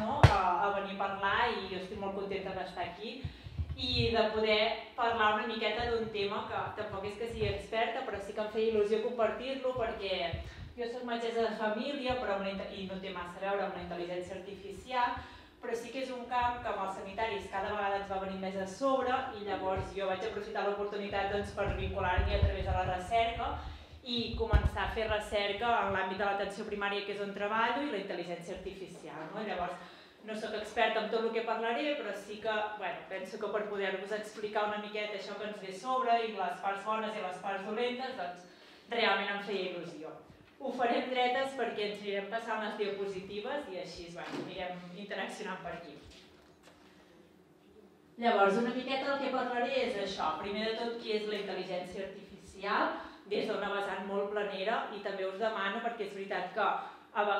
no, a, a venir a parlar i jo estic molt contenta d'estar aquí i de poder parlar una miqueta d'un tema que tampoc és que sigui experta, però sí que em feia il·lusió compartir-lo perquè jo soc metgessa de família però una, i no té massa a veure amb la intel·ligència artificial, però sí que és un camp que amb els sanitaris cada vegada ens va venir més a sobre i llavors jo vaig aprofitar l'oportunitat doncs, per vincular-m'hi a través de la recerca i començar a fer recerca en l'àmbit de l'atenció primària que és on treballo i la intel·ligència artificial. No? Llavors, no sóc experta en tot el que parlaré, però sí que bueno, penso que per poder-vos explicar una miqueta això que ens ve sobre i les parts bones i les parts dolentes, doncs realment em feia il·lusió. Ho farem dretes perquè ens anirem passant les diapositives i així bueno, anirem interaccionant per aquí. Llavors, una miqueta del que parlaré és això. Primer de tot, què és la intel·ligència artificial, des d'una vessant molt planera, i també us demano, perquè és veritat que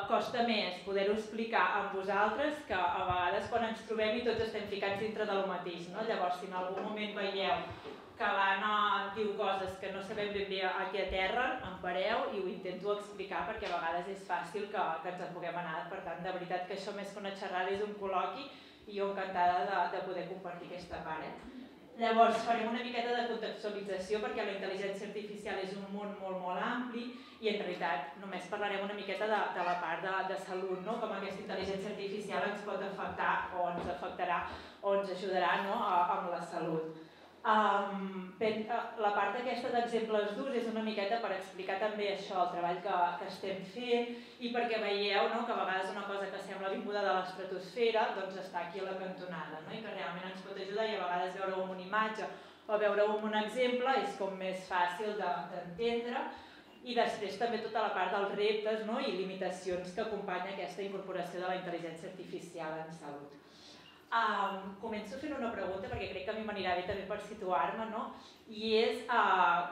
costa més poder-ho explicar amb vosaltres que a vegades quan ens trobem i tots estem ficats dintre del mateix. No? Llavors, si en algun moment veieu que l'Anna diu coses que no sabem ben bé a què aterren, em pareu i ho intento explicar perquè a vegades és fàcil que, que ens en puguem anar. Per tant, de veritat que això més que una xerrada és un col·loqui i jo encantada de, de poder compartir aquesta part. Eh? Llavors, farem una miqueta de contextualització perquè la intel·ligència artificial és un món molt, molt ampli i en realitat només parlarem una miqueta de, de la part de, de salut, no? com aquesta intel·ligència artificial ens pot afectar o ens afectarà o ens ajudarà no? a, amb la salut. Um, la part aquesta d'exemples durs és una miqueta per explicar també això, el treball que, que estem fent i perquè veieu no, que a vegades una cosa que sembla vinguda de l'estratosfera doncs està aquí a la cantonada no? i que realment ens pot ajudar i a vegades veure-ho amb una imatge o veure-ho amb un exemple és com més fàcil d'entendre de, i després també tota la part dels reptes no? i limitacions que acompanya aquesta incorporació de la intel·ligència artificial en salut. Um, començo fent una pregunta perquè crec que a mi m'anirà bé també per situar-me, no? I és, uh,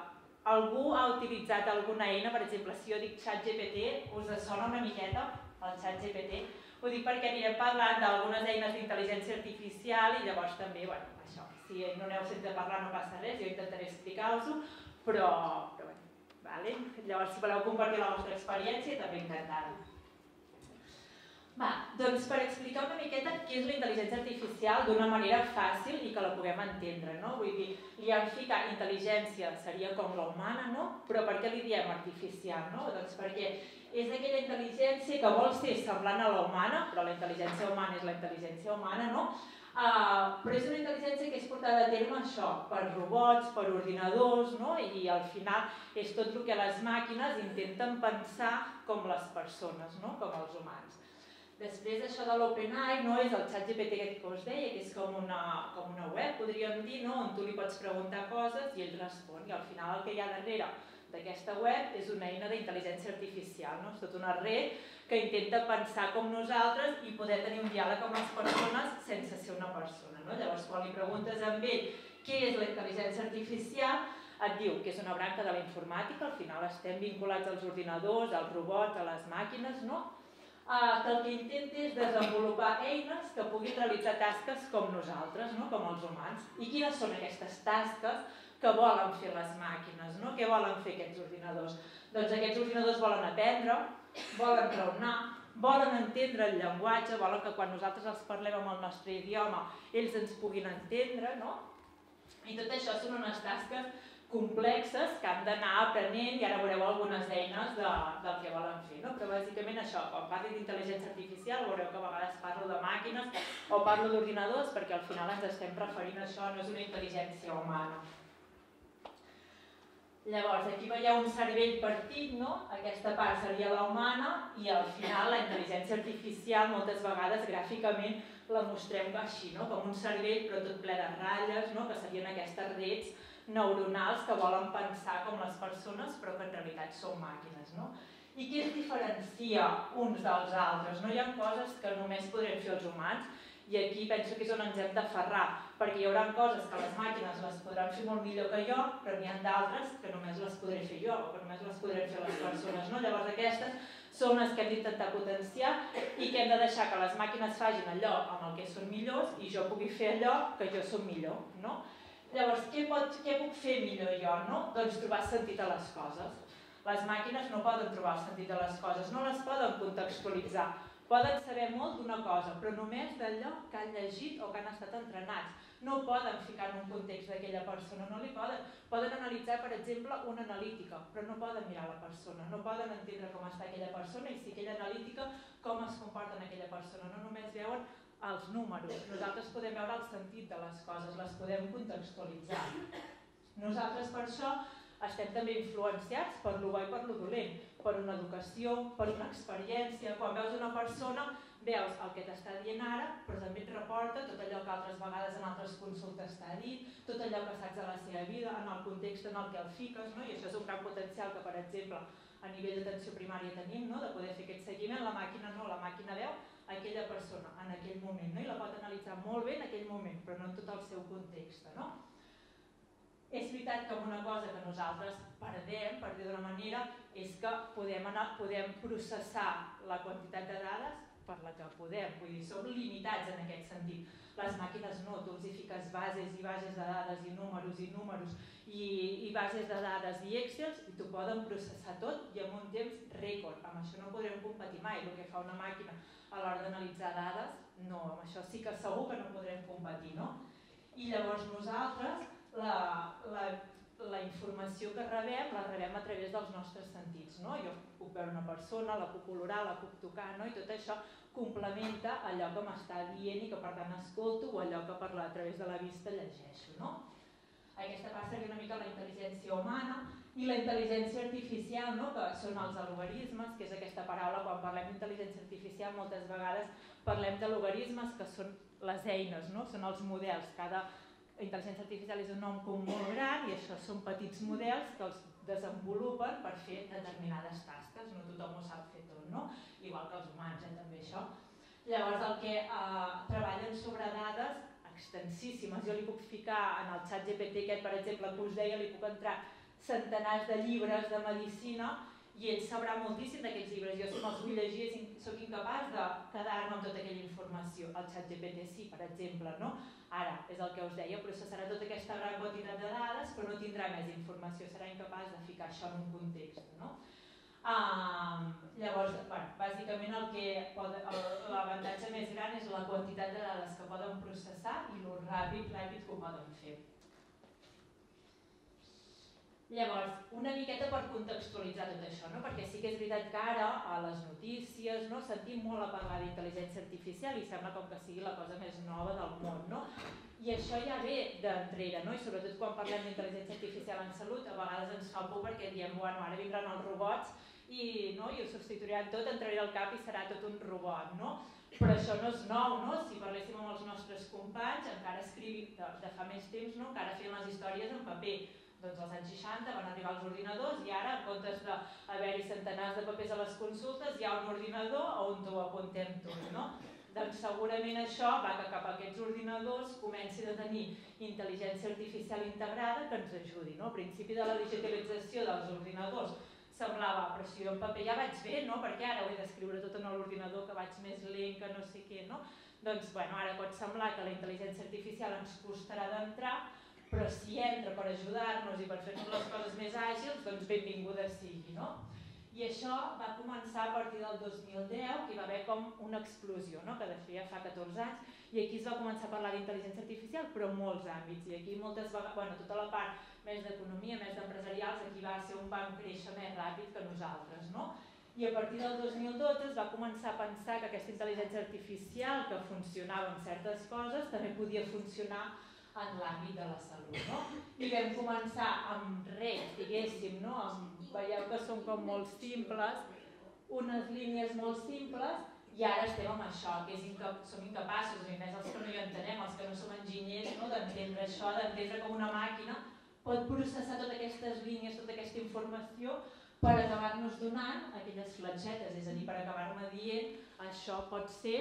algú ha utilitzat alguna eina, per exemple, si jo dic xat GPT, us sona una miqueta el xat GPT? Ho dic perquè anirem parlant d'algunes eines d'intel·ligència artificial i llavors també, bueno, això, si no aneu sense parlar no passa res, jo intentaré explicar-vos-ho, però, però bueno, vale? llavors si voleu compartir la vostra experiència també encantada. Va, doncs per explicar una miqueta què és la intel·ligència artificial d'una manera fàcil i que la puguem entendre, no? Vull dir, li han ficat intel·ligència, seria com la humana, no? Però per què li diem artificial, no? Doncs perquè és aquella intel·ligència que vol ser semblant a la humana, però la intel·ligència humana és la intel·ligència humana, no? Uh, però és una intel·ligència que és portada a terme això, per robots, per ordinadors, no? i al final és tot el que les màquines intenten pensar com les persones, no? com els humans. Després això de l'OpenAI no és el xat GPT que us deia, que és com una, com una web, podríem dir, no? on tu li pots preguntar coses i ell respon. I al final el que hi ha darrere d'aquesta web és una eina d'intel·ligència artificial, no? és tota una red que intenta pensar com nosaltres i poder tenir un diàleg amb les persones sense ser una persona. No? Llavors, quan li preguntes a ell què és la intel·ligència artificial, et diu que és una branca de la informàtica, al final estem vinculats als ordinadors, als robots, a les màquines, no? Eh, que el que intenta és desenvolupar eines que puguin realitzar tasques com nosaltres, no? com els humans. I quines són aquestes tasques que volen fer les màquines, no? què volen fer aquests ordinadors? Doncs aquests ordinadors volen aprendre, volen raonar, volen entendre el llenguatge, volen que quan nosaltres els parlem amb el nostre idioma ells ens puguin entendre, no? I tot això són unes tasques complexes que han d'anar aprenent i ara veureu algunes eines de, del que volen fer. No? Però bàsicament això, quan parli d'intel·ligència artificial veureu que a vegades parlo de màquines o parlo d'ordinadors perquè al final ens estem referint a això, no és una intel·ligència humana. Llavors, aquí veieu un cervell partit, no? Aquesta part seria la humana i al final la intel·ligència artificial moltes vegades gràficament la mostrem així, no? Com un cervell però tot ple de ratlles, no? Que serien aquestes rets neuronals que volen pensar com les persones però que en realitat són màquines. No? I què ens diferencia uns dels altres? No hi ha coses que només podrem fer els humans i aquí penso que és on ens hem d'aferrar, perquè hi haurà coses que les màquines les podran fer molt millor que jo, però n'hi ha d'altres que només les podré fer jo o que només les podrem fer les persones. No? Llavors aquestes són les que hem d'intentar potenciar i que hem de deixar que les màquines facin allò amb el que són millors i jo pugui fer allò que jo som millor. No? Llavors, què, pot, què puc fer millor jo? No? Doncs trobar sentit a les coses. Les màquines no poden trobar el sentit a les coses, no les poden contextualitzar. Poden saber molt d'una cosa, però només d'allò que han llegit o que han estat entrenats. No poden ficar en un context d'aquella persona, no li poden. Poden analitzar, per exemple, una analítica, però no poden mirar la persona, no poden entendre com està aquella persona i si aquella analítica, com es comporta en aquella persona. No només veuen els números, nosaltres podem veure el sentit de les coses, les podem contextualitzar. Nosaltres per això estem també influenciats per lo bo i per lo dolent, per una educació, per una experiència. Quan veus una persona, veus el que t'està dient ara, però també et reporta tot allò que altres vegades en altres consultes t'ha dit, tot allò que saps de la seva vida, en el context en el que el fiques, no? i això és un gran potencial que, per exemple, a nivell d'atenció primària tenim, no? de poder fer aquest seguiment, la màquina no, la màquina veu aquella persona en aquell moment, no? i la pot analitzar molt bé en aquell moment, però no en tot el seu context. No? És veritat que una cosa que nosaltres perdem, per dir d'una manera, és que podem, anar, podem processar la quantitat de dades per la que podem, vull dir, som limitats en aquest sentit. Les màquines no, tu els hi fiques bases i bases de dades i números i números i, i bases de dades i excels i t'ho poden processar tot i en un temps rècord. Amb això no podrem competir mai. El que fa una màquina a l'hora d'analitzar dades, no, amb això sí que segur que no podrem competir, no? I llavors nosaltres la, la, la informació que rebem la rebem a través dels nostres sentits. No? Jo puc veure una persona, la puc olorar, la puc tocar, no? i tot això complementa allò que m'està dient i que per tant escolto o allò que per la, a través de la vista llegeixo. No? Aquesta passa una mica la intel·ligència humana i la intel·ligència artificial, no? que són els logaritmes, que és aquesta paraula, quan parlem d'intel·ligència artificial moltes vegades parlem de logaritmes que són les eines, no? són els models. Cada, intel·ligència artificial és un nom com molt gran i això són petits models que els desenvolupen per fer determinades tasques, no tothom ho sap fer tot, no? Igual que els humans, eh, també això. Llavors el que eh, treballen sobre dades extensíssimes, jo li puc ficar en el xat GPT aquest, per exemple, que us deia, li puc entrar centenars de llibres de medicina i ell sabrà moltíssim d'aquests llibres. Jo si me'ls vull llegir sóc incapaç de quedar-me amb tota aquella informació. El xat GPT sí, per exemple, no? Ara, és el que us deia, processarà tota aquesta gran quantitat de dades però no tindrà més informació, serà incapaç de ficar això en un context. No? Uh, llavors, bueno, bàsicament el que l'avantatge més gran és la quantitat de dades que poden processar i el ràpid, ràpid que ho poden fer. Llavors, una miqueta per contextualitzar tot això, no? perquè sí que és veritat que ara a les notícies no? sentim molt a parlar d'intel·ligència artificial i sembla com que sigui la cosa més nova del món. No? I això ja ve d'enrere, no? i sobretot quan parlem d'intel·ligència artificial en salut, a vegades ens fa por perquè diem, bueno, ara vindran els robots i, no? i ho substituiran tot, entraré al cap i serà tot un robot. No? Però això no és nou, no? Si parléssim amb els nostres companys, encara escrivim de, de fa més temps, no? encara feien les històries en paper doncs als anys 60 van arribar els ordinadors i ara, en comptes d'haver-hi centenars de papers a les consultes, hi ha un ordinador on ho apuntem tot, no? Doncs segurament això va que cap a aquests ordinadors comenci a tenir intel·ligència artificial integrada que ens ajudi. No? Al principi de la digitalització dels ordinadors semblava, però si jo en paper ja vaig bé, no? perquè ara ho he d'escriure tot en l'ordinador, que vaig més lent, que no sé què, no? Doncs bueno, ara pot semblar que la intel·ligència artificial ens costarà d'entrar, però si entra per ajudar-nos i per fer-nos les coses més àgils, doncs benvinguda sigui, no? I això va començar a partir del 2010, que hi va haver com una explosió, no? que de fet ja fa 14 anys, i aquí es va començar a parlar d'intel·ligència artificial, però en molts àmbits, i aquí moltes vegades, bueno, tota la part més d'economia, més d'empresarials, aquí va ser un vam créixer més ràpid que nosaltres, no? I a partir del 2012 es va començar a pensar que aquesta intel·ligència artificial que funcionava en certes coses també podia funcionar en l'àmbit de la salut. No? I vam començar amb res, diguéssim, no? amb, veieu que són com molt simples, unes línies molt simples, i ara estem amb això, que és incap som incapaços, i més els que no hi entenem, els que no som enginyers, no? d'entendre això, d'entendre com una màquina pot processar totes aquestes línies, tota aquesta informació, per acabar-nos donant aquelles fletxetes, és a dir, per acabar-me dient això pot ser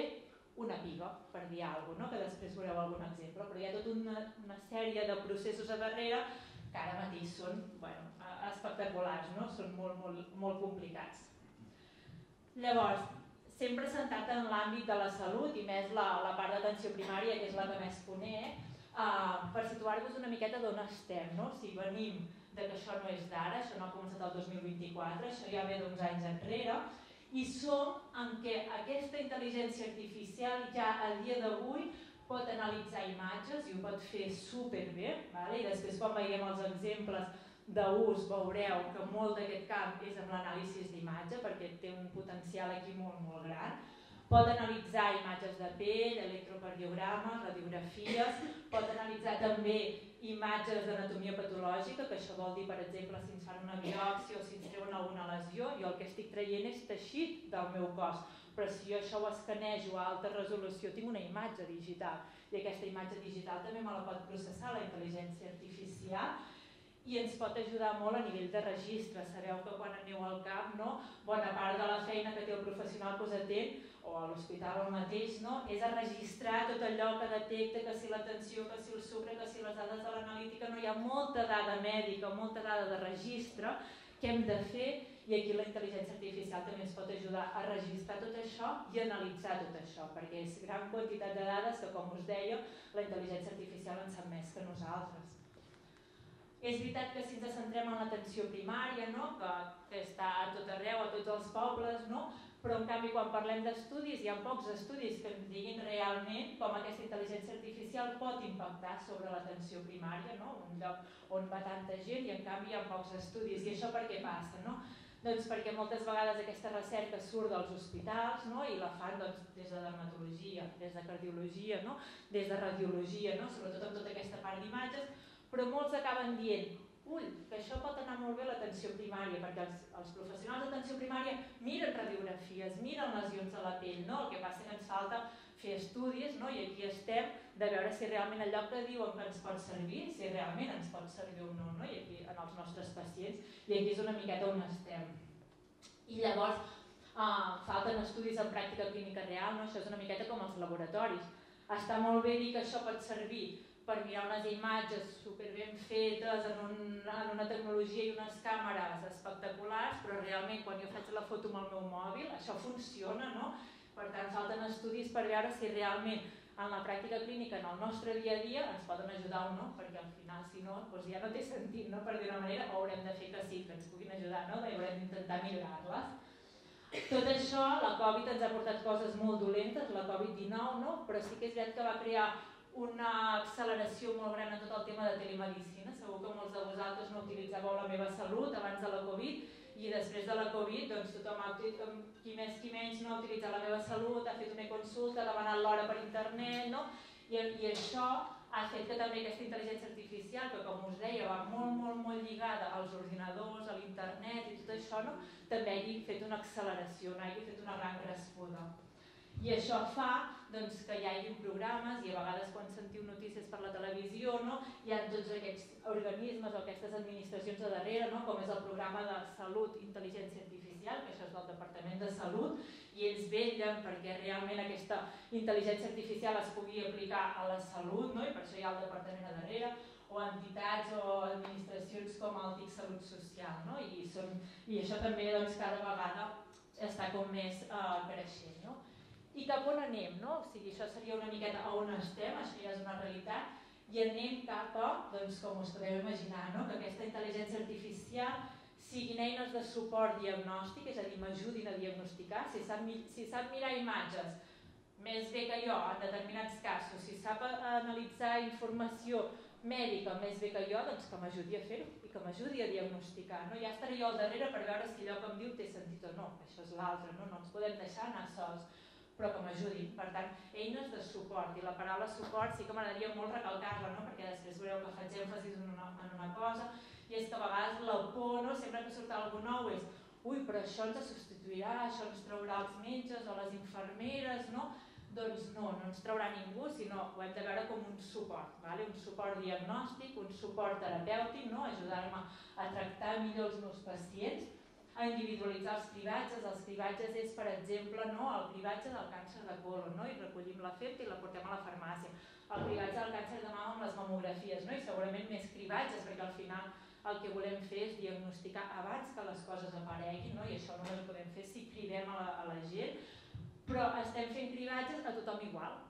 una piga, per dir alguna cosa, no? que després veureu algun exemple, però hi ha tota una, una sèrie de processos a darrere que ara mateix són bueno, espectaculars, no? són molt, molt, molt complicats. Llavors, sempre centrat en l'àmbit de la salut i més la, la part d'atenció primària, que és la que més conec, uh, per situar-vos una miqueta d'on estem. No? Si venim de que això no és d'ara, això no ha començat el 2024, això ja ve d'uns anys enrere, i som en què aquesta intel·ligència artificial ja a dia d'avui pot analitzar imatges i ho pot fer superbé, vale? i després quan veiem els exemples d'ús veureu que molt d'aquest camp és amb l'anàlisi d'imatge perquè té un potencial aquí molt, molt gran. Pot analitzar imatges de pell, electrocardiogrames, radiografies, pot analitzar també imatges d'anatomia patològica, que això vol dir, per exemple, si ens fan una biòpsia o si ens treuen alguna lesió, jo el que estic traient és teixit del meu cos, però si jo això ho escanejo a alta resolució tinc una imatge digital. I aquesta imatge digital també me la pot processar la intel·ligència artificial i ens pot ajudar molt a nivell de registre. Sabeu que quan aneu al cap, no, bona part de la feina que té el professional que us atén, o a l'hospital el mateix, no, és a registrar tot allò que detecta, que si l'atenció, que si el sucre, que si les dades de l'analítica, no hi ha molta dada mèdica, molta dada de registre que hem de fer i aquí la intel·ligència artificial també ens pot ajudar a registrar tot això i analitzar tot això, perquè és gran quantitat de dades que, com us deia, la intel·ligència artificial en sap més que nosaltres. És veritat que si ens centrem en l'atenció primària, no? que, que està a tot arreu, a tots els pobles, no? però en canvi quan parlem d'estudis hi ha pocs estudis que ens diguin realment com aquesta intel·ligència artificial pot impactar sobre l'atenció primària, no? un lloc on va tanta gent i en canvi hi ha pocs estudis. I això per què passa? No? Doncs perquè moltes vegades aquesta recerca surt dels hospitals no? i la fan doncs, des de dermatologia, des de cardiologia, no? des de radiologia, no? sobretot amb tota aquesta part d'imatges, però molts acaben dient ull, que això pot anar molt bé l'atenció primària, perquè els, els professionals d'atenció primària miren radiografies, miren lesions de la pell, no? el que passa que ens falta fer estudis, no? i aquí estem de veure si realment allò que diuen que ens pot servir, si realment ens pot servir o no, no? i aquí en els nostres pacients, i aquí és una miqueta on estem. I llavors, uh, falten estudis en pràctica clínica real, no? això és una miqueta com els laboratoris. Està molt bé dir que això pot servir per mirar unes imatges super ben fetes en, un, en una tecnologia i unes càmeres espectaculars, però realment quan jo faig la foto amb el meu mòbil això funciona, no? Per tant, falten estudis per veure si realment en la pràctica clínica, en el nostre dia a dia, ens poden ajudar o no, perquè al final, si no, doncs ja no té sentit, no? per dir-ho manera, o haurem de fer que sí, que ens puguin ajudar, no? i haurem d'intentar millorar-les. Tot això, la Covid ens ha portat coses molt dolentes, la Covid-19, no? però sí que és veritat que va crear una acceleració molt gran en tot el tema de telemedicina. Segur que molts de vosaltres no utilitzàveu la meva salut abans de la Covid i després de la Covid doncs tothom, ha, qui més qui menys, no ha utilitzat la meva salut, ha fet una consulta, ha demanat l'hora per internet, no? I, i això ha fet que també aquesta intel·ligència artificial, que com us deia va molt, molt, molt lligada als ordinadors, a l'internet i tot això, no? també hagi fet una acceleració, no? hagi fet una gran crescuda. I això fa doncs, que hi hagi programes i a vegades quan sentiu notícies per la televisió no, hi ha tots aquests organismes o aquestes administracions a darrere, no, com és el programa de Salut Intel·ligència Artificial, que això és del Departament de Salut, i ells vetllen perquè realment aquesta intel·ligència artificial es pugui aplicar a la salut, no, i per això hi ha el Departament a darrere, o entitats o administracions com el TIC Salut Social, no? I, són, i això també doncs, cada vegada està com més eh, creixent. No? I cap on anem, no? O sigui, això seria una miqueta on estem, això ja és una realitat, i anem cap a, doncs, com us podeu imaginar, no? que aquesta intel·ligència artificial siguin eines de suport diagnòstic, és a dir, m'ajudin a diagnosticar, si sap, si sap mirar imatges més bé que jo en determinats casos, si sap analitzar informació mèdica més bé que jo, doncs que m'ajudi a fer-ho i que m'ajudi a diagnosticar. No? Ja estaré jo al darrere per veure si allò que em diu té sentit o no. Això és l'altre, no? no ens podem deixar anar sols però que m'ajudin. Per tant, eines de suport, i la paraula suport sí que m'agradaria molt recalcar-la, no? perquè després veureu que faig èmfasis en una, en una cosa, i és que a vegades la por, no? sempre que surt alguna nou és ui, però això ens substituirà, això ens traurà els metges o les infermeres, no? Doncs no, no ens traurà ningú, sinó ho hem de veure com un suport, vale? un suport diagnòstic, un suport terapèutic, no? ajudar-me a tractar millor els meus pacients, a individualitzar els cribatges. Els cribatges és, per exemple, no, el cribatge del càncer de colon, no? i recollim la femta i la portem a la farmàcia. El cribatge del càncer de mama amb les mamografies, no? i segurament més cribatges, perquè al final el que volem fer és diagnosticar abans que les coses apareguin, no? i això només ho podem fer si cridem a la, a la gent, però estem fent cribatges a tothom igual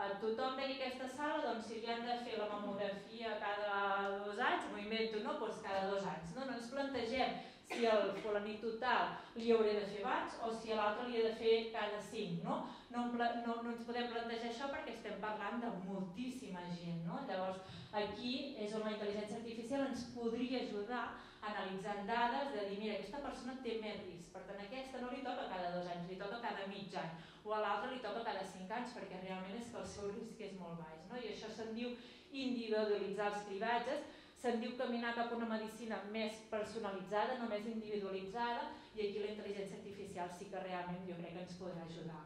a tothom d'aquí aquesta sala, doncs, si li han de fer la mamografia cada dos anys, m'ho invento, no? Pues cada dos anys. No, no ens plantegem si el fulanit total li hauré de fer abans o si a l'altre li he de fer cada cinc. No? No, no, no ens podem plantejar això perquè estem parlant de moltíssima gent. No? Llavors, aquí és on la intel·ligència artificial ens podria ajudar analitzant dades de dir, mira, aquesta persona té més risc, per tant, aquesta no li toca cada dos anys, li toca cada mig any, o a l'altre li toca cada cinc anys, perquè realment és que el seu risc és molt baix. No? I això se'n diu individualitzar els cribatges, se'n diu caminar cap a una medicina més personalitzada, no més individualitzada, i aquí la intel·ligència artificial sí que realment jo crec que ens podrà ajudar.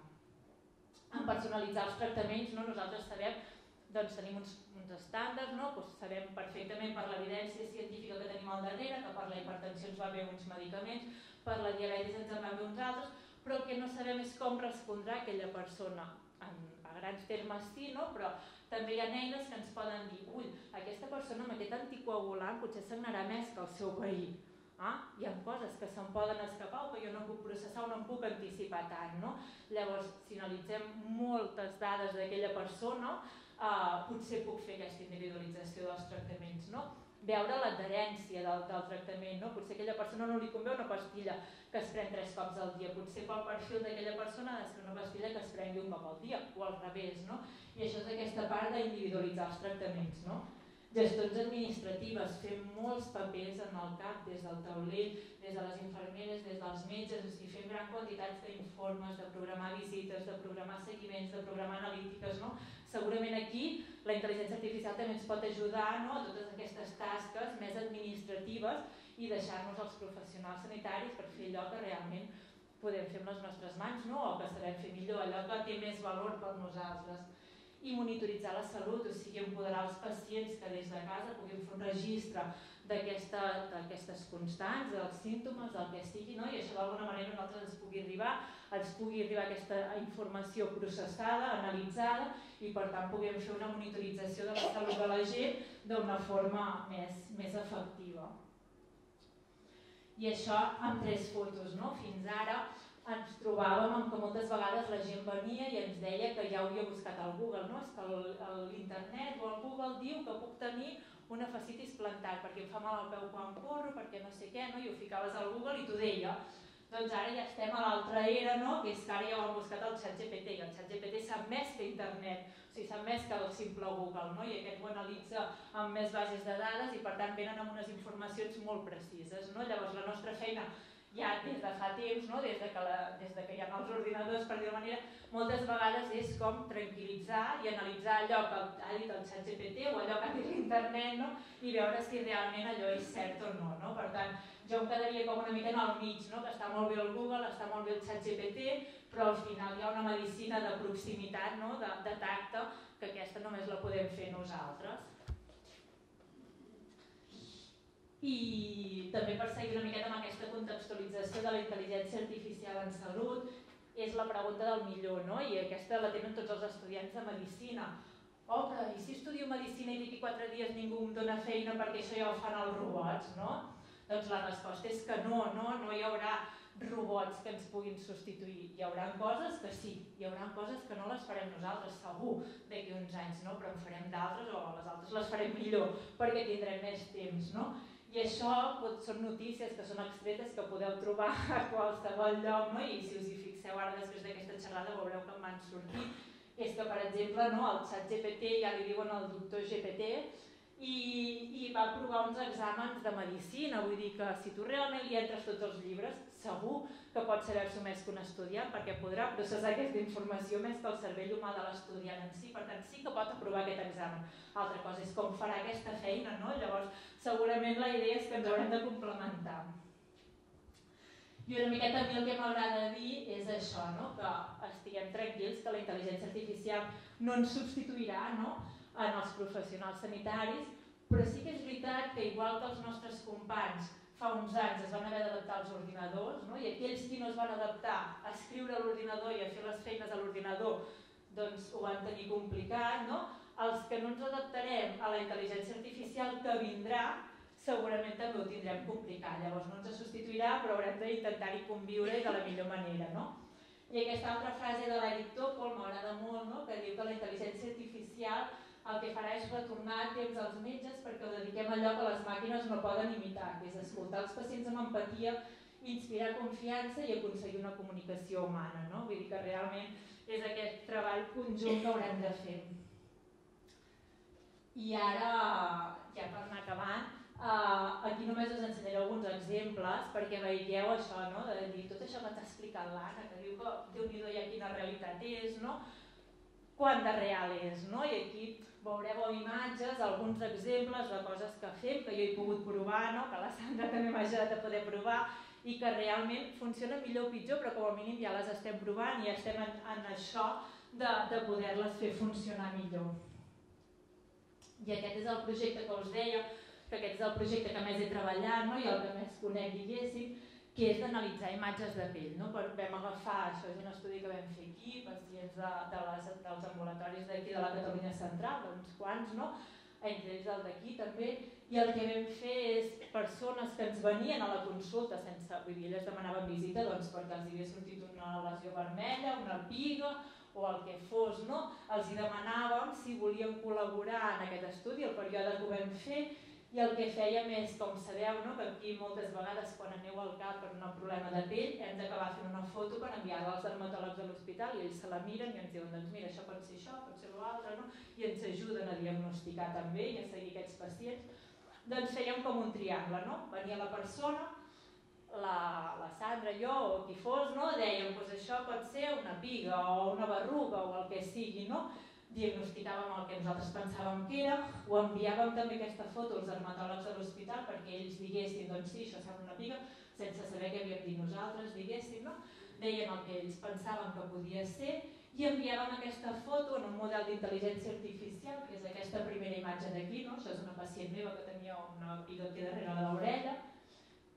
En personalitzar els tractaments, no? nosaltres sabem doncs tenim uns, uns estàndards, no? pues sabem perfectament per l'evidència científica que tenim al darrere, que per la hipertensió ens va bé uns medicaments, per la diabetis ens en van bé uns altres, però el que no sabem és com respondrà aquella persona. En, a grans termes sí, no? però també hi ha eines que ens poden dir ull, aquesta persona anticoagulant potser sagnarà més que el seu veí. Ah, hi ha coses que se'n poden escapar o que jo no puc processar o no em puc anticipar tant. No? Llavors, si analitzem moltes dades d'aquella persona, eh, potser puc fer aquesta individualització dels tractaments, no? veure l'adherència del, del tractament, no? potser aquella persona no li convé una pastilla que es pren tres cops al dia, potser pel perfil d'aquella persona ha de ser una pastilla que es prengui un cop al dia, o al revés, no? i això és aquesta part d'individualitzar els tractaments. No? Gestions administratives, fem molts papers en el CAP, des del taulell, des de les infermeres, des dels metges, o sigui, fem gran quantitats d'informes, de programar visites, de programar seguiments, de programar analítiques. No? Segurament aquí la intel·ligència artificial també ens pot ajudar no? a totes aquestes tasques més administratives i deixar-nos els professionals sanitaris per fer allò que realment podem fer amb les nostres mans no? o que sabem fer millor, allò que té més valor per nosaltres i monitoritzar la salut, o sigui, empoderar els pacients que des de casa puguin fer un registre d'aquestes constants, dels símptomes, del que sigui, no? i això d'alguna manera a nosaltres ens pugui arribar, ens pugui arribar aquesta informació processada, analitzada, i per tant puguem fer una monitorització de la salut de la gent d'una forma més, més efectiva. I això amb tres fotos, no? Fins ara ens trobàvem amb que moltes vegades la gent venia i ens deia que ja ho havia buscat al Google, no? És que l'internet o el Google diu que puc tenir una fascitis plantar perquè em fa mal al peu quan corro, perquè no sé què, no? I ho ficaves al Google i t'ho deia. Doncs ara ja estem a l'altra era, no? que és que ara ja ho han buscat el xat GPT, i el xat GPT sap més que internet, o sigui, sap més que el simple Google, no? i aquest ho analitza amb més bases de dades i per tant venen amb unes informacions molt precises. No? Llavors la nostra feina ja des de fa temps, no? des, de que la, des de que hi ha els ordinadors, per dir manera, moltes vegades és com tranquil·litzar i analitzar allò que ha dit el xat GPT o allò que ha dit l'internet no? i veure si realment allò és cert o no. no? Per tant, jo em quedaria com una mica en el mig, no? que està molt bé el Google, està molt bé el xat GPT, però al final hi ha una medicina de proximitat, no? de, de tacte, que aquesta només la podem fer nosaltres. I també per seguir una miqueta amb aquesta contextualització de la intel·ligència artificial en salut, és la pregunta del millor, no? i aquesta la tenen tots els estudiants de Medicina. Oh, però i si estudio Medicina i d'aquí quatre dies ningú em dona feina perquè això ja ho fan els robots, no? Doncs la resposta és que no, no, no hi haurà robots que ens puguin substituir. Hi haurà coses que sí, hi haurà coses que no les farem nosaltres, segur, d'aquí uns anys, no? però en farem d'altres o les altres les farem millor perquè tindrem més temps. No? I això pot, són notícies que són extretes que podeu trobar a qualsevol lloc, no? i si us hi fixeu ara després d'aquesta xerrada veureu que em van sortir. És que, per exemple, no, el xat GPT ja li diuen el doctor GPT, i, i va provar uns exàmens de medicina, vull dir que si tu realment li entres tots els llibres, segur que pots saber-s'ho més que un estudiant, perquè podrà processar aquesta informació més que el cervell humà de l'estudiant en si, per tant sí que pot aprovar aquest examen. Altra cosa és com farà aquesta feina, no? Llavors, segurament la idea és que ens haurem de complementar. I una miqueta a mi el que m'agrada dir és això, no? que estiguem tranquils, que la intel·ligència artificial no ens substituirà, no? en els professionals sanitaris, però sí que és veritat que igual que els nostres companys fa uns anys es van haver d'adaptar als ordinadors, no? i aquells qui no es van adaptar a escriure a l'ordinador i a fer les feines a l'ordinador doncs ho van tenir complicat, no? Els que no ens adaptarem a la intel·ligència artificial que vindrà, segurament també ho tindrem complicat. Llavors no ens substituirà, però haurem d'intentar-hi conviure de la millor manera, no? I aquesta altra frase de l'Eric Topol m'agrada molt, no? que diu que la intel·ligència artificial el que farà és retornar temps als metges perquè ho dediquem allò que les màquines no poden imitar, que és escoltar els pacients amb empatia, inspirar confiança i aconseguir una comunicació humana. No? Vull dir que realment és aquest treball conjunt que haurem de fer. I ara, ja per anar acabant, Uh, aquí només us ensenyaré alguns exemples perquè veieu això, no? de dir tot això que t'ha explicat l'Anna, que diu que déu nhi ja quina realitat és, no? quant de real és. No? I aquí veureu imatges, alguns exemples de coses que fem, que jo he pogut provar, no? que la Sandra també m'ha ajudat a poder provar, i que realment funciona millor o pitjor, però com a mínim ja les estem provant i estem en, en això de, de poder-les fer funcionar millor. I aquest és el projecte que us deia, que aquest és el projecte que més he treballat no? i el que més conec, diguéssim, que és d'analitzar imatges de pell. No? Vam agafar, això és un estudi que vam fer aquí, pacients de, de les, dels ambulatoris d'aquí de la Catalunya Central, uns quants, no? entre ells el d'aquí també, i el que vam fer és persones que ens venien a la consulta sense, vull dir, elles demanaven visita doncs, perquè els havia sortit una lesió vermella, una piga o el que fos, no? Els hi demanàvem si volien col·laborar en aquest estudi, el període que ho vam fer, i el que fèiem és, com sabeu, no, que aquí moltes vegades quan aneu al cap per un problema de pell hem d'acabar fent una foto per enviar-la als dermatòlegs de l'hospital i ells se la miren i ens diuen doncs mira, això pot ser això, pot ser l'altre, no? i ens ajuden a diagnosticar també i a seguir aquests pacients. Doncs fèiem com un triangle, no? Venia la persona, la, la Sandra, jo o qui fos, no? dèiem doncs això pot ser una piga o una berruga o el que sigui, no? Diagnosticàvem el que nosaltres pensàvem que era, o enviàvem també aquesta foto als dermatòlegs de l'hospital perquè ells diguessin, doncs sí, això sembla una piga, sense saber què havíem dit nosaltres, diguéssim, no? Deien el que ells pensaven que podia ser i enviàvem aquesta foto en un model d'intel·ligència artificial, que és aquesta primera imatge d'aquí, no? Això és una pacient meva que tenia una aquí darrere l'orella,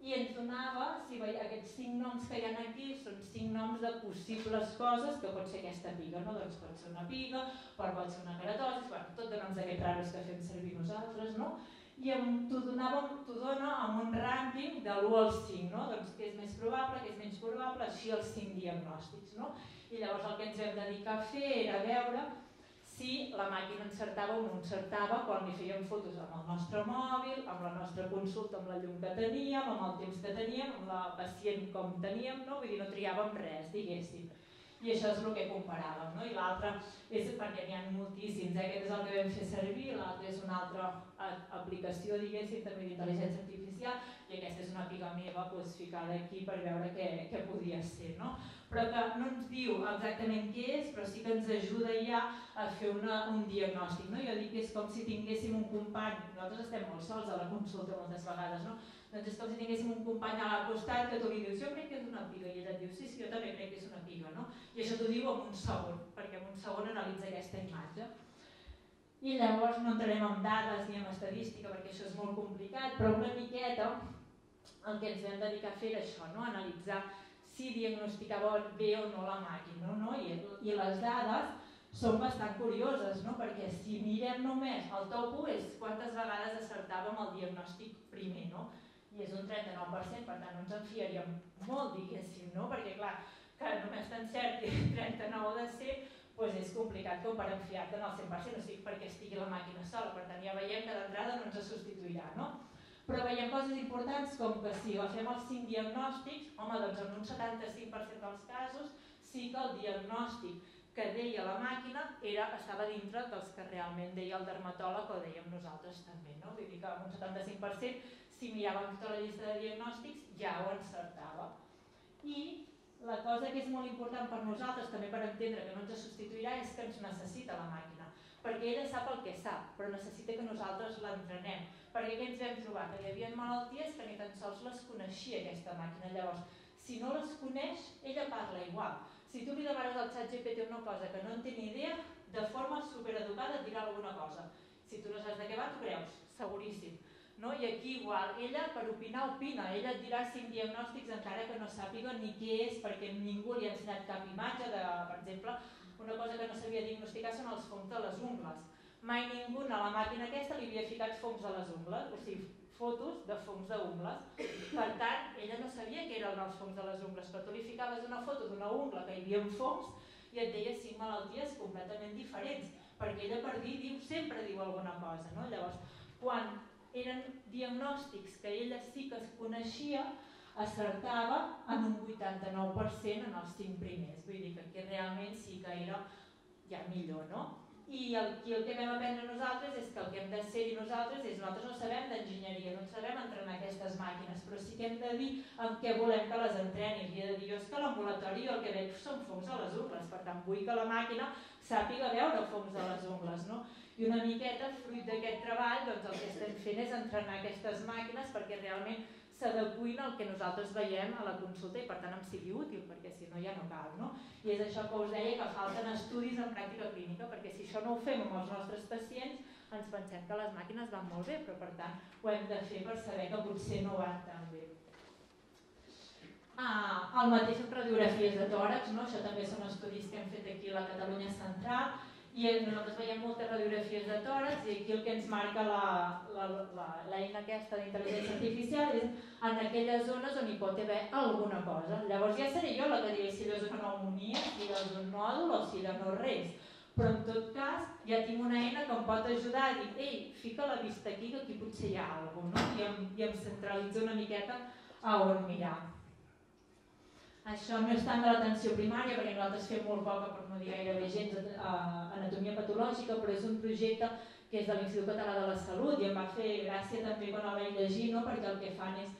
i ens donava, si veia, aquests cinc noms que hi ha aquí són cinc noms de possibles coses que pot ser aquesta piga, no? Doncs pot ser una piga, però pot ser una keratosis, bueno, tot de noms d'aquests raros que fem servir nosaltres, no? I t'ho dona amb un rànquing de l'1 al 5, no? Doncs què és més probable, què és menys probable, així els cinc diagnòstics, no? I llavors el que ens vam dedicar a fer era veure si la màquina encertava o no encertava quan li fèiem fotos amb el nostre mòbil, amb la nostra consulta, amb la llum que teníem, amb el temps que teníem, amb la pacient com teníem, no? vull dir, no triàvem res, diguéssim. I això és el que comparàvem, no? I l'altre és perquè n'hi ha moltíssims, eh? aquest és el que vam fer servir, l'altre és una altra aplicació, diguéssim, també d'intel·ligència artificial, i aquesta és una pica meva doncs, ficada aquí per veure què, què podia ser, no? però que no ens diu exactament què és, però sí que ens ajuda ja a fer una, un diagnòstic. No? Jo dic que és com si tinguéssim un company, nosaltres estem molt sols a la consulta moltes vegades, no? doncs és com si tinguéssim un company a la costat que tu li dius, jo crec que és una piga, i ella et diu, sí, sí, jo també crec que és una piga, no? I això t'ho diu en un segon, perquè en un segon analitza aquesta imatge. I llavors no entrarem en dades ni en estadística perquè això és molt complicat, però una miqueta el que ens vam dedicar a fer era això, no? analitzar si diagnosticava bé o no la màquina. No? I, I les dades són bastant curioses, no? perquè si mirem només el top 1 és quantes vegades acertàvem el diagnòstic primer, no? i és un 39%, per tant no ens en fiaríem molt, diguéssim, no? perquè clar, que només t'encerti 39 de ser, doncs és complicat com per enfiar-te en el 100%, o sigui, perquè estigui la màquina sola, per tant ja veiem que d'entrada no ens substituirà. No? Però veiem coses importants com que si agafem els 5 diagnòstics, home, doncs en un 75% dels casos sí que el diagnòstic que deia la màquina era, estava dintre dels que realment deia el dermatòleg o dèiem nosaltres també. No? Vull dir que en un 75%, si miràvem tota la llista de diagnòstics, ja ho encertava. I la cosa que és molt important per nosaltres, també per entendre que no ens substituirà, és que ens necessita la màquina perquè ella sap el que sap, però necessita que nosaltres l'entrenem. Perquè què ens vam trobar? Que hi havia malalties que ni tan sols les coneixia aquesta màquina. Llavors, si no les coneix, ella parla igual. Si tu li demanes al xat GPT una cosa que no en té ni idea, de forma supereducada et dirà alguna cosa. Si tu no saps de què va, tu creus, seguríssim. No? I aquí igual, ella per opinar opina, ella et dirà cinc diagnòstics encara que no sàpiga ni què és perquè ningú li ha ensenyat cap imatge de, per exemple, una cosa que no sabia diagnosticar són els fongs de les ungles. Mai ningú a la màquina aquesta li havia ficat fongs a les ungles, o sigui, fotos de fongs d'ungles. Per tant, ella no sabia què eren els fongs de les ungles, però tu li ficaves una foto d'una ungla que hi havia fongs i et deia cinc malalties completament diferents, perquè ella per dir diu, sempre diu alguna cosa. No? Llavors, quan eren diagnòstics que ella sí que es coneixia, acertava en un 89% en els cinc primers. Vull dir que aquí realment sí que era ja millor, no? I el, i el que vam aprendre nosaltres és que el que hem de ser i nosaltres és nosaltres no sabem d'enginyeria, no sabem entrenar aquestes màquines, però sí que hem de dir amb què volem que les entrenis. I he de dir, jo és que l'ambulatori el que veig són fongs a les ungles, per tant vull que la màquina sàpiga veure fongs a les ungles. No? I una miqueta, fruit d'aquest treball, doncs el que estem fent és entrenar aquestes màquines perquè realment s'adequin al que nosaltres veiem a la consulta i per tant em sigui útil, perquè si no ja no cal. No? I és això que us deia que falten estudis en pràctica clínica, perquè si això no ho fem amb els nostres pacients ens pensem que les màquines van molt bé, però per tant ho hem de fer per saber que potser no van tan bé. Ah, el mateix amb radiografies de tòrax, no? això també són estudis que hem fet aquí a la Catalunya Central, i nosaltres veiem moltes radiografies de tòrax i aquí el que ens marca l'eina aquesta d'intel·ligència artificial és en aquelles zones on hi pot haver alguna cosa. Llavors ja seré jo la que diré si és una pneumonia, si allò és un nòdul o si allò no res. Però en tot cas ja tinc una eina que em pot ajudar a dir ei, fica la vista aquí que aquí potser hi ha alguna cosa, no? I em, i em centralitza una miqueta a on mirar. Això no és tant de l'atenció primària, perquè nosaltres fem molt poca, per no dir gairebé gens, anatomia patològica, però és un projecte que és de l'Institut Català de la Salut i em va fer gràcia també quan el vaig llegir, no? perquè el que fan és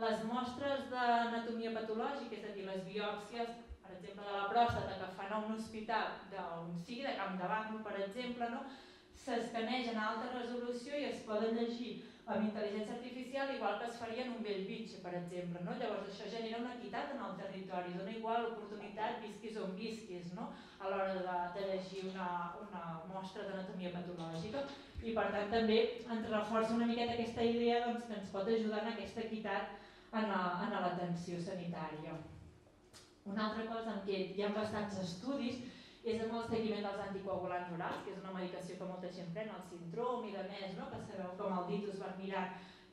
les mostres d'anatomia patològica, és a dir, les biòpsies, per exemple, de la pròstata que fan a un hospital d'un sigui de Camp de Banc, per exemple, no? s'escanegen a alta resolució i es poden llegir amb intel·ligència artificial igual que es faria en un vell bitx, per exemple. No? Llavors això genera una equitat en el territori, dona igual oportunitat visquis on visquis no? a l'hora de, de llegir una, una mostra d'anatomia patològica i per tant també ens reforça una miqueta aquesta idea doncs, que ens pot ajudar en aquesta equitat en l'atenció sanitària. Una altra cosa en què hi ha bastants estudis és amb el seguiment dels anticoagulants orals, que és una medicació que molta gent pren, el síndrom i de més, no? que sabeu com el dit us van mirar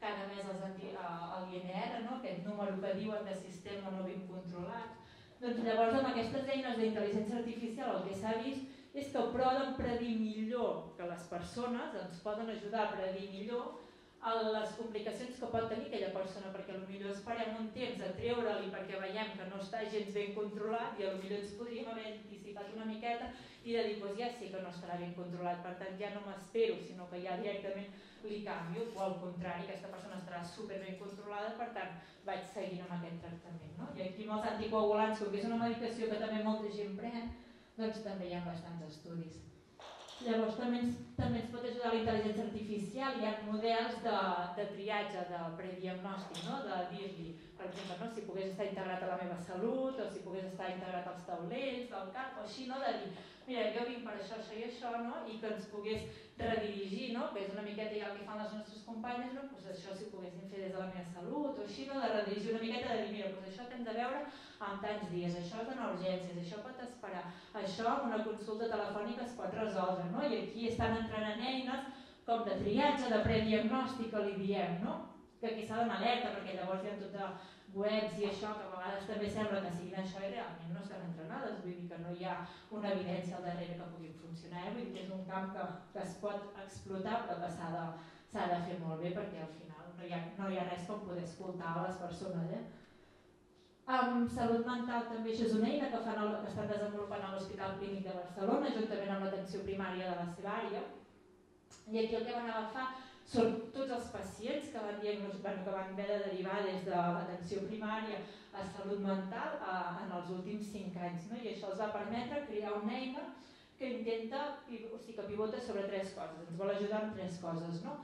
cada mes els anti, uh, l'INR, no? aquest número que diuen de sistema no ben controlat. Doncs llavors amb aquestes eines d'intel·ligència artificial el que s'ha vist és que poden predir millor que les persones, ens poden ajudar a predir millor les complicacions que pot tenir aquella persona, perquè potser esperem un temps a treure-li perquè veiem que no està gens ben controlat i potser ens podríem haver anticipat una miqueta i de dir, doncs ja sé que no estarà ben controlat, per tant ja no m'espero, sinó que ja directament li canvio, o al contrari, aquesta persona estarà super ben controlada, per tant vaig seguint amb aquest tractament. No? I aquí amb els anticoagulants, que és una medicació que també molta gent pren, doncs també hi ha bastants estudis. Llavors també ens, també ens pot ajudar la intel·ligència artificial, hi ha models de, de triatge, de prediagnòstic, no? de dir-li, per exemple, no? si pogués estar integrat a la meva salut o si pogués estar integrat als taulells del camp, o així, no? de dir, mira, jo vinc per això, això i això, no? i que ens pogués redirigir, no? que és una miqueta ja el que fan les nostres companyes, no? pues això si ho poguéssim fer des de la meva salut, o així, no? de redirigir una miqueta, de dir, mira, pues això t'hem de veure en tants dies, això és en urgències, això pot esperar, això amb una consulta telefònica es pot resoldre, no? i aquí estan entrenant eines com de triatge, de prediagnòstic, que li diem, no? que aquí s'ha d'anar alerta, perquè llavors hi ha tota webs i això, que a vegades també sembla que siguin això i realment no estan entrenades, vull dir que no hi ha una evidència al darrere que pugui funcionar, eh? vull dir que és un camp que, que es pot explotar però que s'ha de, de fer molt bé perquè al final no hi ha, no hi ha res com poder escoltar a les persones. Eh? Amb salut mental també això és una eina que, fan el, que estan desenvolupant a l'Hospital Clínic de Barcelona, juntament amb l'atenció primària de la seva àrea. I aquí el que van agafar són tots els pacients que van, bueno, que van haver de derivar des de l'atenció primària a salut mental a, en els últims 5 anys. No? I això els va permetre crear una eina que intenta, o sigui, que pivota sobre tres coses, ens vol ajudar en tres coses. No?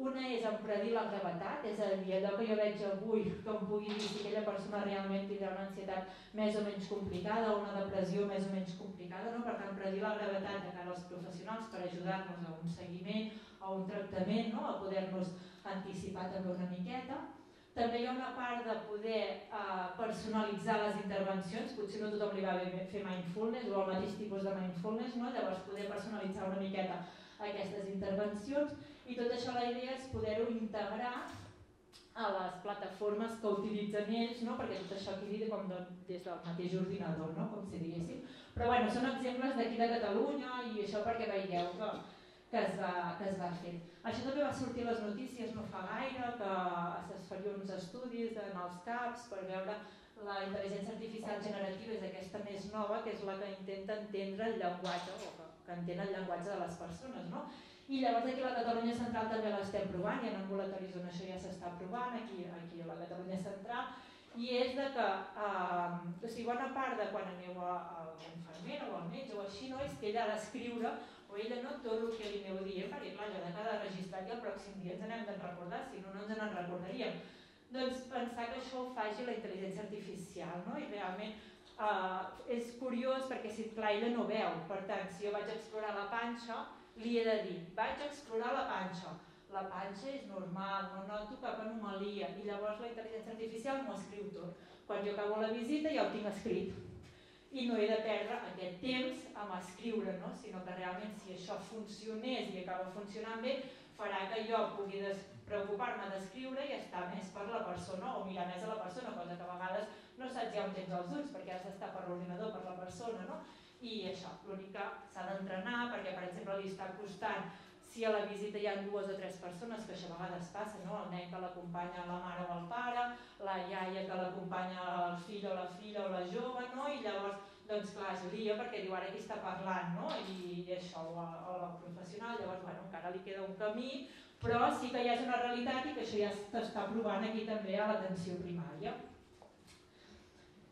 Una és en predir la gravetat, és a dir, allò que jo veig avui, que em pugui dir si aquella persona realment tindrà una ansietat més o menys complicada o una depressió més o menys complicada, no? per tant, predir la gravetat de cara als professionals per ajudar-nos a un seguiment a un tractament, no? a poder-nos anticipar també una miqueta. També hi ha una part de poder eh, personalitzar les intervencions, potser no tothom li va bé fer mindfulness o el mateix tipus de mindfulness, no? llavors poder personalitzar una miqueta aquestes intervencions i tot això la idea és poder-ho integrar a les plataformes que utilitzen ells, no? perquè tot això aquí com de, des del mateix ordinador, no? com si diguéssim. Però bueno, són exemples d'aquí de Catalunya i això perquè veieu que, que, es va, que es va fer. Això també va sortir a les notícies no fa gaire, que es faria uns estudis en els CAPs per veure la intel·ligència artificial generativa és aquesta més nova, que és la que intenta entendre el llenguatge, o que, que entén el llenguatge de les persones. No? I llavors aquí a la Catalunya Central també l'estem provant, hi ha ambulatoris on això ja s'està provant, aquí, aquí a la Catalunya Central, i és de que, eh, o sigui, bona part de quan aneu a, a l'infermera o al metge o així, no, és que ella ha d'escriure o ella no tot el que li aneu dient, perquè clar, allò de cada registrat i el pròxim dia ens n'hem de recordar, si no, no ens en recordaríem. Doncs pensar que això ho faci la intel·ligència artificial, no? I realment eh, és curiós perquè si clar, ella no veu, per tant, si jo vaig explorar la panxa, li he de dir, vaig explorar la panxa, la panxa és normal, no noto cap anomalia, i llavors la intel·ligència artificial m'ho escriu tot. Quan jo acabo la visita ja ho tinc escrit. I no he de perdre aquest temps amb escriure, no? sinó que realment si això funcionés i acaba funcionant bé, farà que jo pugui preocupar-me d'escriure i estar més per la persona o mirar més a la persona, cosa que a vegades no saps ja on tens els ulls perquè has d'estar per l'ordinador, per la persona, no? i això, l'únic que s'ha d'entrenar perquè per exemple li està costant si a la visita hi ha dues o tres persones, que això a vegades passa, no? el nen que l'acompanya la mare o el pare, la iaia que l'acompanya el fill o la filla o la jove, no? i llavors, doncs clar, es lia perquè diu ara qui està parlant, no? I, i això, o, o la professional, llavors, bueno, encara li queda un camí, però sí que ja és una realitat i que això ja s'està provant aquí també a l'atenció primària.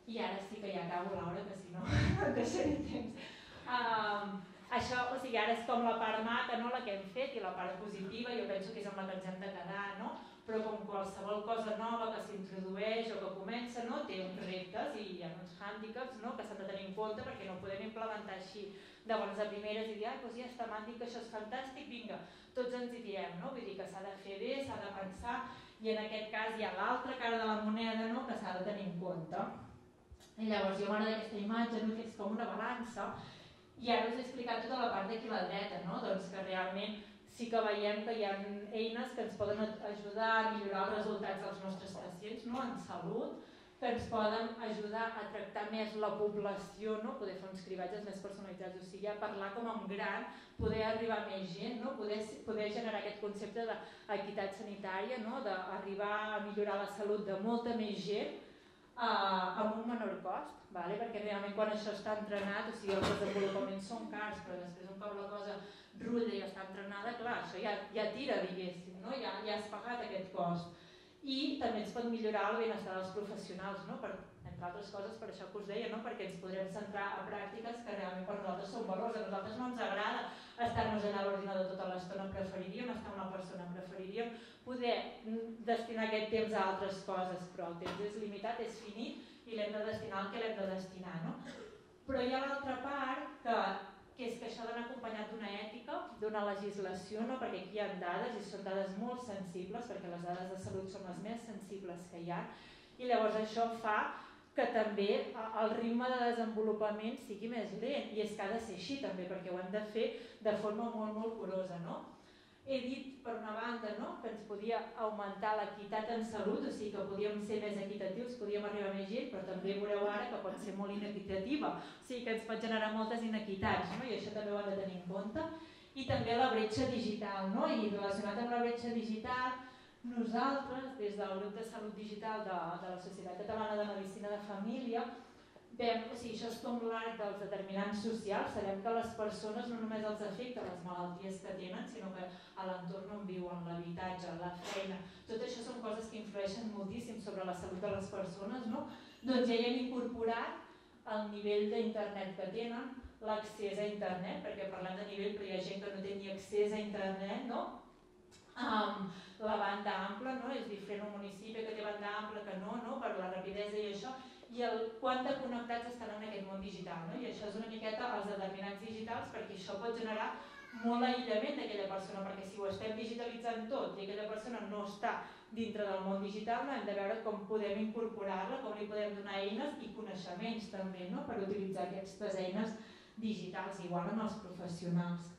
I ara sí que ja acabo, Laura, que si no et deixaré temps. Um, això, o sigui, ara és com la part maca, no, la que hem fet, i la part positiva, jo penso que és amb la que ens hem de quedar, no? Però com qualsevol cosa nova que s'introdueix o que comença, no? té uns reptes i hi ha uns hàndicaps no? que s'han de tenir en compte perquè no podem implementar així de bones a primeres i dir, ah, doncs ja està, m'han que això és fantàstic, vinga, tots ens hi diem, no? vull dir que s'ha de fer bé, s'ha de pensar, i en aquest cas hi ha l'altra cara de la moneda no? que s'ha de tenir en compte. I llavors jo m'agrada aquesta imatge, no? que és com una balança, i ara us he explicat tota la part d'aquí a la dreta, no? doncs que realment sí que veiem que hi ha eines que ens poden ajudar a millorar els resultats dels nostres pacients no? en salut, que ens poden ajudar a tractar més la població, no? poder fer uns cribatges més personalitzats, o sigui, a parlar com en gran, poder arribar a més gent, no? poder, poder generar aquest concepte d'equitat sanitària, no? d'arribar a millorar la salut de molta més gent, eh, amb un menor cost, vale? perquè realment quan això està entrenat, o sigui, els desenvolupaments cars, però després un cop la cosa rutlla i està entrenada, clar, això ja, ja tira, diguéssim, no? ja, ja has pagat aquest cost. I també ens pot millorar el benestar dels professionals, no? per, entre altres coses per això que us deia, no? perquè ens podrem centrar a pràctiques que realment per nosaltres són valors, a nosaltres no ens agrada estar-nos a l'ordinador tota l'estona, preferiríem estar amb una persona, preferiríem poder destinar aquest temps a altres coses, però el temps és limitat, és finit i l'hem de destinar al que l'hem de destinar. No? Però hi ha l'altra part que, que és que això d'anar acompanyat d'una ètica, d'una legislació, no? perquè aquí hi ha dades i són dades molt sensibles, perquè les dades de salut són les més sensibles que hi ha, i llavors això fa que també el ritme de desenvolupament sigui més lent i és que ha de ser així també perquè ho hem de fer de forma molt molt curosa. No? He dit per una banda no? que ens podia augmentar l'equitat en salut, o sigui que podíem ser més equitatius, podíem arribar a més gent, però també veureu ara que pot ser molt inequitativa, o sigui que ens pot generar moltes inequitats no? i això també ho hem de tenir en compte. I també la bretxa digital, no? i relacionat amb la bretxa digital, nosaltres, des del grup de salut digital de, de la Societat Catalana de Medicina de Família, Bé, o sigui, això és com l'arc dels determinants socials. Sabem que les persones no només els afecta les malalties que tenen, sinó que a l'entorn on viuen, l'habitatge, la feina, tot això són coses que influeixen moltíssim sobre la salut de les persones, no? Doncs ja hi hem incorporat el nivell d'internet que tenen, l'accés a internet, perquè parlant de nivell, però hi ha gent que no té ni accés a internet, no? Um, la banda ampla, no? és diferent un municipi que té banda ampla que no, no? per la rapidesa i això, i el quant de connectats estan en aquest món digital. No? I això és una miqueta els determinants digitals perquè això pot generar molt aïllament d'aquella persona, perquè si ho estem digitalitzant tot i aquella persona no està dintre del món digital, hem de veure com podem incorporar-la, com li podem donar eines i coneixements també no? per utilitzar aquestes eines digitals, igual en els professionals.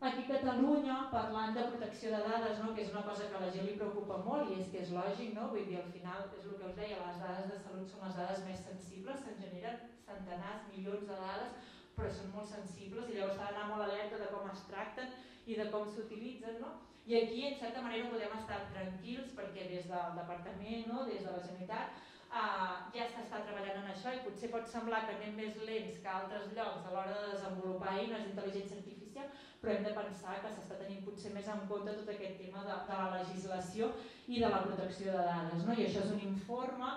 Aquí a Catalunya, parlant de protecció de dades, no? que és una cosa que a la gent li preocupa molt i és que és lògic, no? vull dir, al final és el que us deia, les dades de salut són les dades més sensibles, se'n generen centenars, milions de dades, però són molt sensibles i llavors s'ha d'anar molt alerta de com es tracten i de com s'utilitzen. No? I aquí, en certa manera, podem estar tranquils perquè des del departament, no? des de la Generalitat, uh, ja s'està treballant en això i potser pot semblar que anem més lents que altres llocs a l'hora de desenvolupar eines d'intel·ligència artificial, però hem de pensar que s'està tenint potser més en compte tot aquest tema de, de la legislació i de la protecció de dades. No? I això és un informe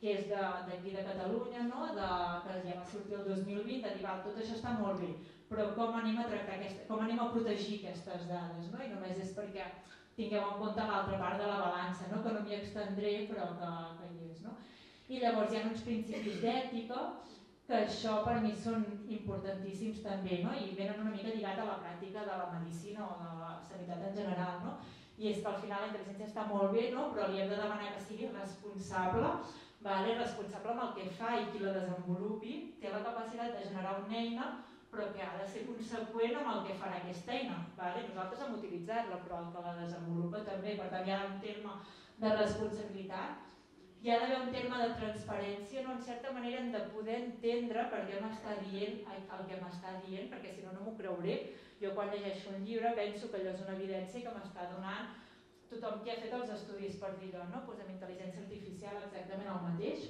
que és d'aquí de, de Catalunya, no? de, que ja va sortir el 2020, de dir, val, tot això està molt bé, però com anem a tractar aquesta, com anem a protegir aquestes dades? No? I només és perquè tingueu en compte l'altra part de la balança, no? que no m'hi extendré però que, que hi és. No? I llavors hi ha uns principis d'ètica que això per mi són importantíssims també, no? i venen una mica lligat a la pràctica de la medicina o de la sanitat en general. No? I és que al final la intel·ligència està molt bé, no? però li hem de demanar que sigui responsable, vale? responsable amb el que fa i qui la desenvolupi té la capacitat de generar una eina però que ha de ser conseqüent amb el que farà aquesta eina. Vale? Nosaltres hem utilitzat la però el que la desenvolupa també, per tant hi ha un terme de responsabilitat hi ha d'haver un terme de transparència, no? en certa manera hem de poder entendre per què m'està dient el que m'està dient, perquè si no, no m'ho creuré. Jo quan llegeixo un llibre penso que allò és una evidència que m'està donant tothom que ha fet els estudis per dir-ho, no? pues amb intel·ligència artificial exactament el mateix.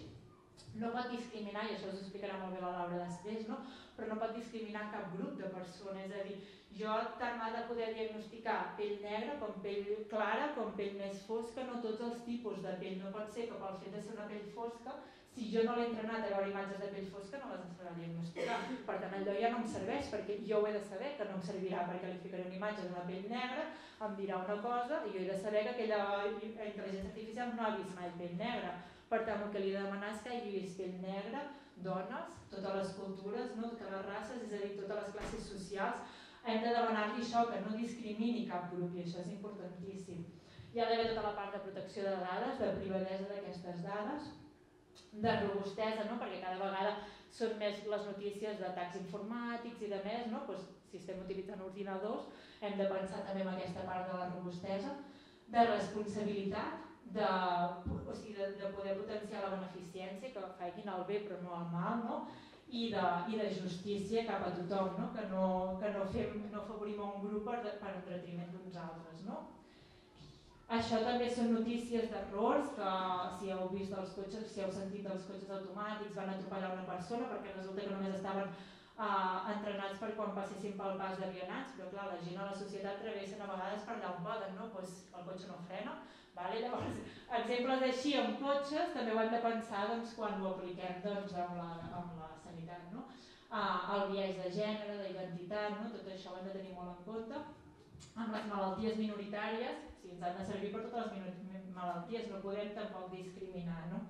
No pot discriminar, i això us explicarà molt bé la Laura després, no? però no pot discriminar cap grup de persones, és a dir, jo tant m'ha de poder diagnosticar pell negra com pell clara, com pell més fosca, no tots els tipus de pell. No pot ser que pel fet de ser una pell fosca, si jo no l'he entrenat a veure imatges de pell fosca, no les sabrà diagnosticar. Per tant, allò ja no em serveix, perquè jo ho he de saber que no em servirà, perquè li ficaré una imatge d'una pell negra, em dirà una cosa, i jo he de saber que aquella intel·ligència artificial no ha vist mai pell negra. Per tant, el que li de demanar és que hagi vist pell negra, dones, totes les cultures, no? totes les races, és a dir, totes les classes socials, hem de demanar-li això, que no discrimini cap grup, i això és importantíssim. Hi ha d'haver tota la part de protecció de dades, de privadesa d'aquestes dades, de robustesa, no? perquè cada vegada són més les notícies d'atacs informàtics i de més, no? pues, si estem utilitzant ordinadors, hem de pensar també en aquesta part de la robustesa, de responsabilitat, de, o sigui, de, de poder potenciar la beneficència, que facin el bé però no el mal, no? i de, i de justícia cap a tothom, no? que, no, que no, fem, no favorim un grup per, per en detriment d'uns altres. No? Això també són notícies d'errors, que si heu vist els cotxes, si heu sentit dels cotxes automàtics, van atropellar una persona perquè resulta que només estaven uh, entrenats per quan passessin pel pas de vianants, però clar, la gent a la societat travessen a vegades per allà on poden, no? pues, el cotxe no frena, Vale? Llavors, exemples així amb cotxes també ho hem de pensar doncs, quan ho apliquem doncs, amb, la, amb la sanitat. No? Ah, el biaix de gènere, d'identitat, no? tot això ho hem de tenir molt en compte. Amb les malalties minoritàries, si ens han de servir per totes les malalties, no podem tampoc discriminar. No?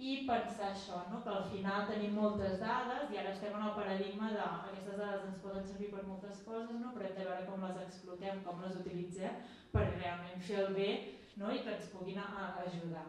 i pensar això, no? que al final tenim moltes dades i ara estem en el paradigma de aquestes dades ens poden servir per moltes coses, no? però hem de veure com les explotem, com les utilitzem per realment fer el bé no? i que ens puguin ajudar.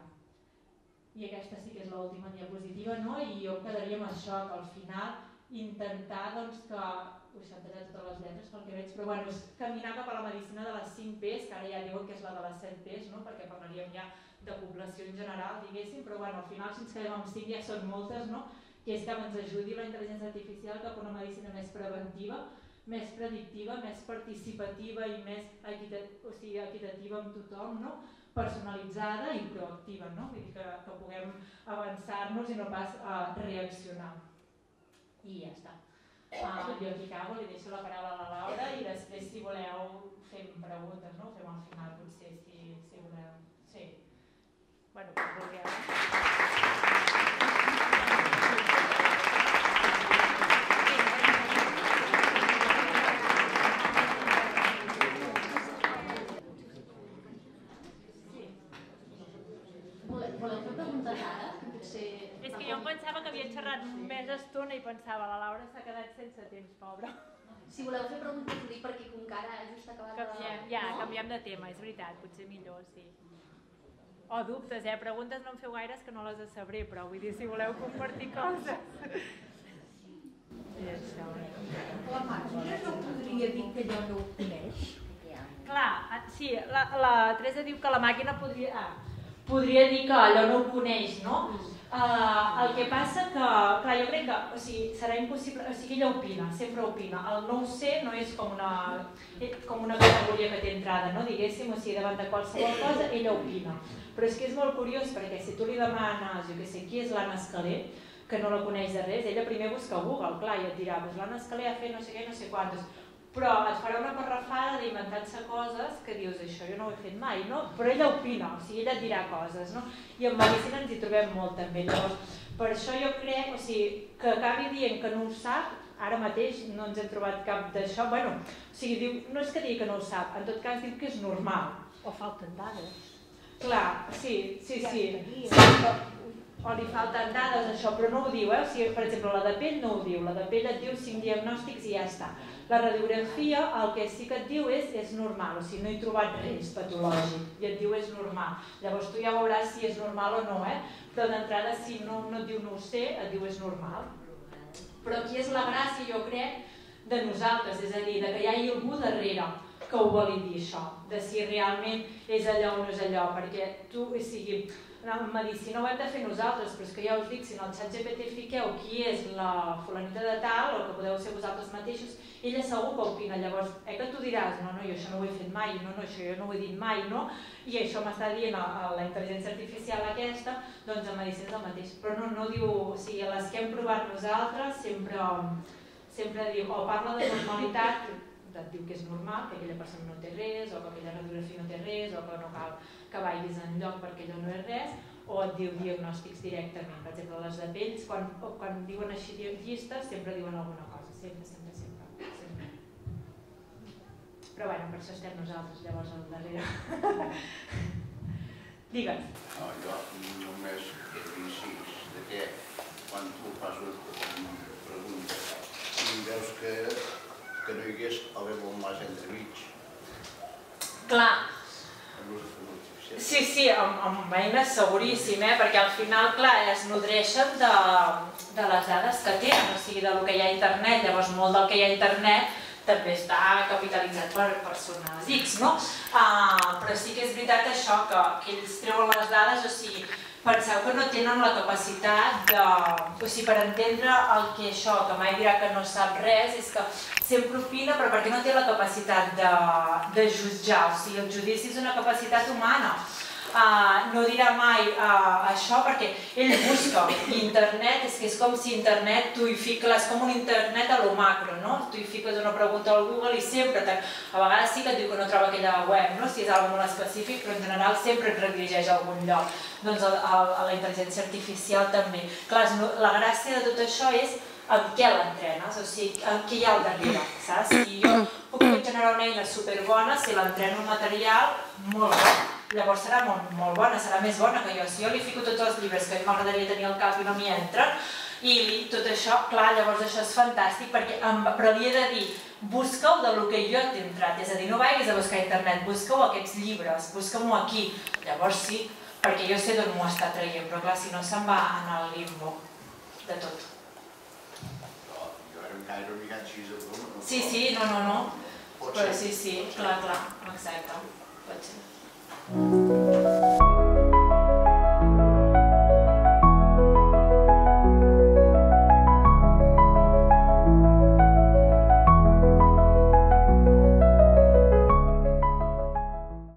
I aquesta sí que és l'última diapositiva, no? i jo em quedaria amb això, que al final intentar doncs, que us saltaré totes les lletres pel que veig, però bueno, és caminar cap a la medicina de les 5 P's, que ara ja diuen que és la de les 7 P's, no? perquè parlaríem ja de població en general, diguéssim, però bueno, al final si ens quedem amb 5 ja són moltes, no? que és que ens ajudi la intel·ligència artificial cap a una medicina més preventiva, més predictiva, més participativa i més equitativa, o sigui, equitativa amb tothom, no? personalitzada i proactiva, no? Vull dir que, que puguem avançar-nos i no pas a reaccionar. I ja està. Uh, jo aquí acabo, li deixo la paraula a la Laura i després si voleu fem preguntes, no? fem al final potser si, si voleu. Sí. Bueno, pues vulgueu. Voleu fer preguntes ara? Potser... És que jo em pensava que havia xerrat més més estona i pensava, la Laura s'ha quedat sense temps, pobra. Si voleu fer preguntes, ho dic perquè com que ara just ha acabat Canviem, de... ja, no? canviem de tema, és veritat, potser millor, sí. O dubtes, eh? Preguntes no en feu gaires que no les sabré, però vull dir, si voleu compartir coses. I això. La màquina no podria dir que allò no ho coneix? Clar, ah, sí, la, la Teresa diu que la màquina podria, ah, podria dir que allò no ho coneix, no? Uh, el que passa que, clar, jo crec que o sigui, serà impossible, o sigui, ella opina, sempre opina. El no ho sé no és com una, eh, com una categoria que té entrada, no? diguéssim, o sigui, davant de qualsevol cosa ella opina. Però és que és molt curiós perquè si tu li demanes, jo què sé, qui és l'Anna Escaler, que no la coneix de res, ella primer busca a Google, clar, i et dirà, pues l'Anna Escaler ha fet no sé què, no sé quantos, però et farà una parrafada d'inventar-se coses que dius, això jo no ho he fet mai, no? Però ella opina, o sigui, ella et dirà coses, no? I en medicina ens hi trobem molt també, llavors, per això jo crec, o sigui, que acabi dient que no ho sap, ara mateix no ens hem trobat cap d'això, bueno, o sigui, diu, no és que digui que no ho sap, en tot cas diu que és normal. O falten dades? Clar, sí, sí, Ja sí. sí o li falten dades, això, però no ho diu, eh? O sigui, per exemple, la de pell no ho diu, la de pell et diu cinc diagnòstics i ja està. La radiografia el que sí que et diu és és normal, o sigui, no he trobat res patològic i et diu és normal. Llavors tu ja veuràs si és normal o no, eh? Però d'entrada si no, no et diu no ho sé, et diu és normal. Però aquí és la gràcia, jo crec, de nosaltres, és a dir, de que hi hagi algú darrere que ho validi això, de si realment és allò o no és allò, perquè tu, o sigui, en medicina ho hem de fer nosaltres, però és que ja us dic, si en el xat GPT fiqueu qui és la fulanita de tal, o que podeu ser vosaltres mateixos, ella segur que opina, llavors, eh que tu diràs, no, no, jo això no ho he fet mai, no, no, això jo no ho he dit mai, no? I això m'està dient a, a la intel·ligència artificial aquesta, doncs en medicina és el mateix, però no, no diu, o sigui, les que hem provat nosaltres sempre, sempre diu, o parla de normalitat, et diu que és normal, que aquella persona no té res, o que aquella radiografia no té res, o que no cal que vagis en lloc perquè allò no és res, o et diu diagnòstics directament. Per exemple, les de pells, quan, o quan diuen així llistes, sempre diuen alguna cosa, sempre, sempre, sempre. sempre. Però bueno, per això estem nosaltres llavors al darrere. Digues. No, jo només incís de que quan tu fas una pregunta veus que, que no hi hagués haver molt més entremig Clar, Sí, sí, amb, amb eines seguríssim, eh? perquè al final, clar, es nodreixen de, de les dades que tenen, o sigui, del que hi ha a internet, llavors molt del que hi ha a internet també està capitalitzat per persones X, no? Uh, però sí que és veritat això, que, que ells treuen les dades, o sigui, penseu que no tenen la capacitat de... O sigui, per entendre el que això, que mai dirà que no sap res, és que sempre opina, però perquè no té la capacitat de, de jutjar. O sigui, el judici és una capacitat humana. No dirà mai això perquè ell busca internet, és que és com si internet tu hi fiques, és com un internet a lo macro, no? Tu hi fiques una pregunta al Google i sempre, a vegades sí que et diu que no troba aquella web, no? si és algo molt específic, però en general sempre et redirigeix a algun lloc. Doncs a, la intel·ligència artificial també. Clar, la gràcia de tot això és amb què l'entrenes, o sigui, amb què hi ha al darrere, saps? Si jo puc generar una eina superbona, si l'entreno un material molt bo, llavors serà molt, molt bona, serà més bona que jo. Si jo li fico tots els llibres que m'agradaria tenir al cap i no m'hi entren, i tot això, clar, llavors això és fantàstic, perquè em, però li he de dir, busca-ho de lo que jo t'he entrat, és a dir, no vagis a buscar a internet, busca-ho aquests llibres, busca-m'ho aquí, llavors sí, perquè jo sé d'on m'ho està traient, però clar, si no se'n va anar al limbo de tot. Jo, jo era encara una mica així de broma. no? Sí, sí, no, no, no. Però sí, sí, clar, clar, exacte. Pot ser. Thank you.